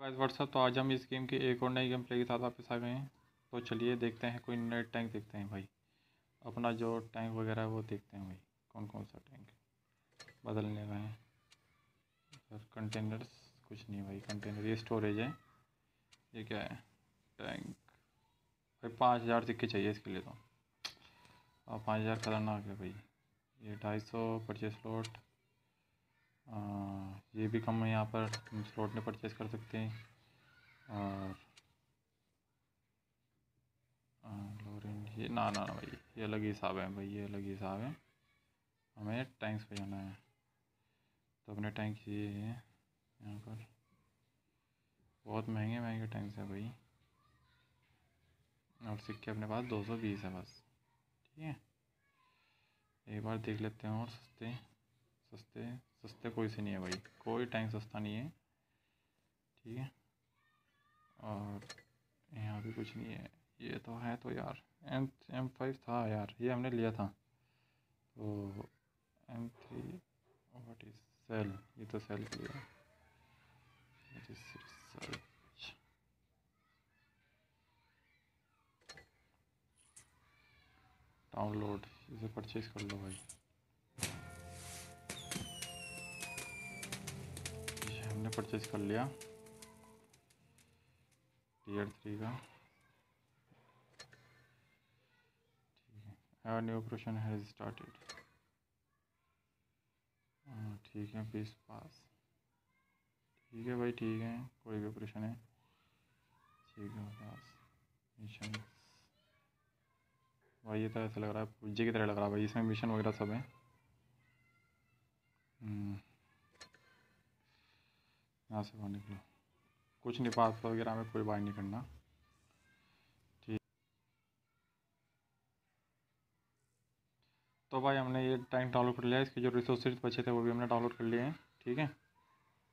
Guys what's up तो आज हम इस गेम की एक और नई गेम प्ले के साथ वापस आ गए हैं। तो चलिए देखते हैं, कोई नए टैंक देखते हैं भाई। अपना जो टैंक वगैरह है वो देखते हैं भाई कौन कौन सा टैंक बदलने का है। सर कंटेनर्स कुछ नहीं भाई कंटेनर ये स्टोरेज है। ये क्या है? टैंक भाई, पाँच हज़ार सिक्के चाहिए इसके लिए तो। और पाँच हज़ार खतरनाक है भाई। ये ढाई सौ परचेस स्लॉट ये भी कम है यहाँ पर स्लॉट में परचेज़ कर सकते हैं। और ये, ना ना ना भाई, ये अलग ही हिसाब है भाई, ये अलग ही हिसाब है। हमें टैंक्स पे जाना है। तो अपने टैंक ये है यहाँ पर। बहुत महँगे महँगे टैंक्स हैं भाई। और सिक्के अपने पास दो सौ बीस है बस। ठीक है? एक बार देख लेते हैं और सस्ते सस्ते। सस्ते कोई से नहीं है भाई। कोई टैंक सस्ता नहीं है। ठीक है? और यहाँ भी कुछ नहीं है। ये तो है तो यार एम एम फाइव था यार, ये हमने लिया था। तो M three what is sale ये तो सेल के लिए डाउनलोड इसे परचेज कर लो भाई। हमने परचेज कर लिया। टीयर थ्री का। ठीक न्यू ऑपरेशन हैज़ स्टार्टेड ठीक है बीस पास ठीक है भाई, ठीक है। कोई भी ऑपरेशन है, ठीक है पास मिशन भाई, ये तो ऐसा लग रहा है पुज्जे की तरह लग रहा है भाई, इसमें मिशन वगैरह सब है। यहाँ से बाहर निकलो। कुछ नहीं, पास वगैरह में कोई बाहर नहीं करना। ठीक तो भाई हमने ये टैंक डाउनलोड कर लिया, इसके जो रिसोर्सेज बचे थे वो भी हमने डाउनलोड कर लिए हैं, ठीक है?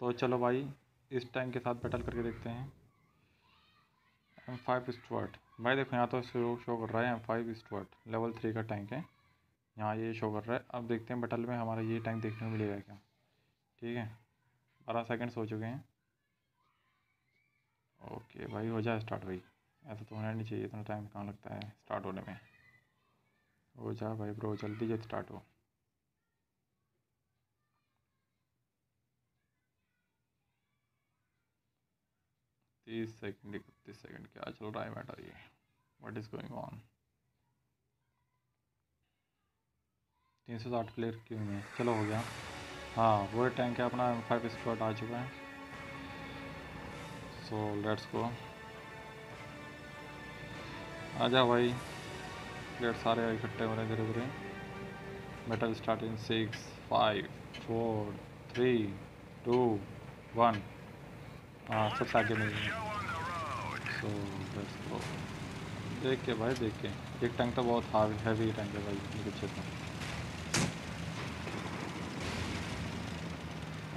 तो चलो भाई, इस टैंक के साथ बैटल करके देखते हैं। एम फाइव स्टुअर्ट भाई देखो, यहाँ तो शो शो कर रहा है M five Stuart level three का टैंक है। यहाँ ये शो कर रहा है। अब देखते हैं बैटल में हमारा ये टैंक देखने को मिलेगा क्या, ठीक है? बारह सेकेंड्स हो चुके हैं। ओके भाई, हो जाए स्टार्ट भाई। ऐसा तो होना नहीं चाहिए, इतना टाइम कहाँ लगता है स्टार्ट होने में? हो जा भाई ब्रो जल्दी जल्दी स्टार्ट हो। तीस सेकंड इकतीस सेकंड क्या चल रहा है मैटर ये? व्हाट इज़ गोइंग ऑन तीन सौ साठ प्लेयर क्यों है? चलो, हो गया। हाँ वो टैंक है अपना फाइव स्क्वाड आ चुका है। सो लेट्स गो आ जा भाई। प्लेयर सारे इकट्ठे हो रहे हैं धीरे धीरे। Metal start in six five four three two one हाँ सबसे आगे में सो लेट्स गो देख के भाई, देख के। एक टैंक तो बहुत हावी टैंक है भाई, मेरे पीछे तो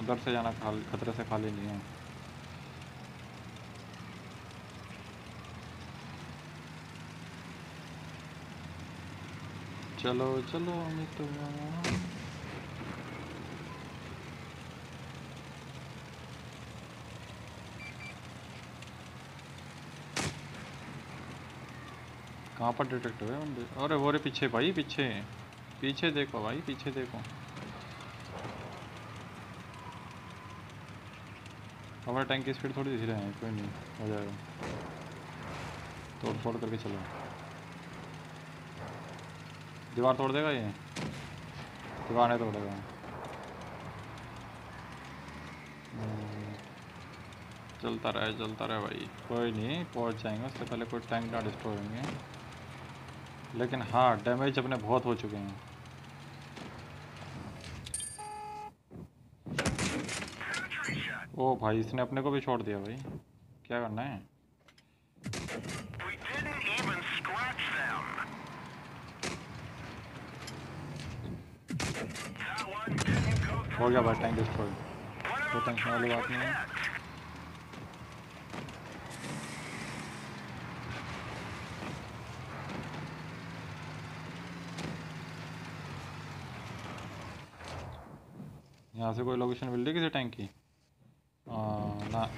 उधर से जाना खतरे से खाली नहीं है। चलो चलो, अमित तो कहाँ पर डिटेक्ट हुए अरे वो रे पीछे भाई, पीछे। पीछे देखो भाई, पीछे देखो। हमारे टैंक की स्पीड थोड़ी धीरे है, कोई नहीं, हो जाएगा। तोड़ फोड़ करके चलो। दीवार तोड़ देगा ये? दीवार नहीं तोड़ेगा चलता रहे चलता रहे भाई। कोई नहीं, पहुँच जाएँगे, उससे पहले कोई टैंक ना डिस्ट्रॉय होंगे। लेकिन हाँ डैमेज अपने बहुत हो चुके हैं। ओ भाई इसने अपने को भी छोड़ दिया भाई। क्या करना है? हो गया भाई टैंक डिस्ट्रॉय कोई टेंशन वाली बात नहीं है। यहाँ से कोई लोकेशन मिल रही किसी टैंक की आ, ना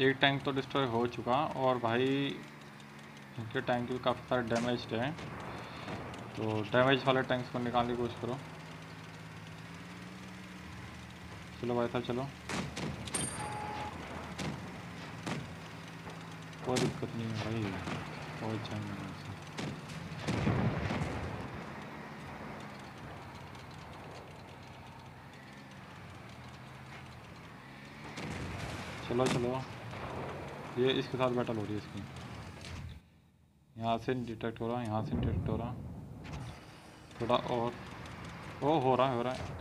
एक टैंक तो डिस्ट्रॉय हो चुका और भाई इनके टैंक भी काफ़ी सारे डैमेज हैं। तो डैमेज वाले टैंक्स को निकालने की कोशिश करो। चलो भाई साहब, चलो। कोई दिक्कत नहीं है भाई। पहुँच जाएँगे चलो चलो। ये इसके साथ बैटल हो रही है इसकी। यहाँ से डिटेक्ट हो रहा है, यहाँ से डिटेक्ट हो रहा थोड़ा और, ओ, हो रहा है, हो रहा है।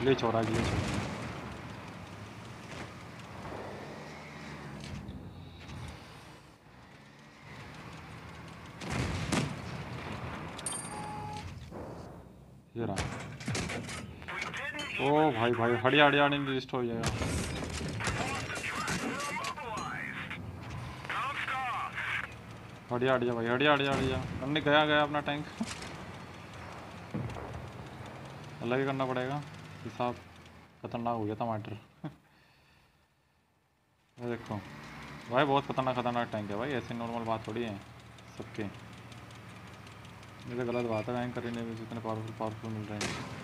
ग्लिच हो है ओ, भाई भाई हड़िया हड़िया नहीं हो जाएगा। हड़िया हड़िया भाई हड़िया हड़िया हड़िया हमने गया गया अपना टैंक अलग ही करना पड़ेगा। हिसाब खतरनाक हो गया टमाटर देखो। भाई बहुत खतरनाक खतरनाक टैंक है भाई। ऐसे नॉर्मल बात थोड़ी है सबके। ये तो गलत बात है। टैंक करने में जितने पावरफुल पावरफुल मिल रहे हैं।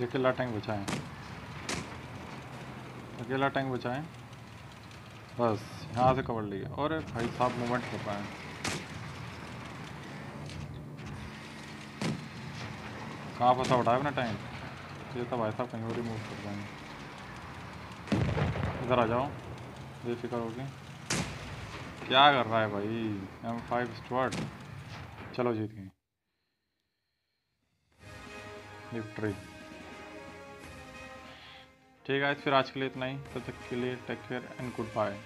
ये अकेला टैंक बचा है अकेला टैंक बचा है बस, यहाँ से कवर लिया और भाई साहब मूवमेंट कर पाए। कहाँ फंसा उठाया अपना टैंक ये तो भाई साहब कहीं और ही मूव कर पाएँगे इधर आ जाओ। बेफिक्र होगी क्या कर रहा है भाई? एम फाइव स्टुअर्ट चलो जीत गए। विक्ट्री ठीक है फिर आज के लिए इतना ही। तब तक के लिए take care and good bye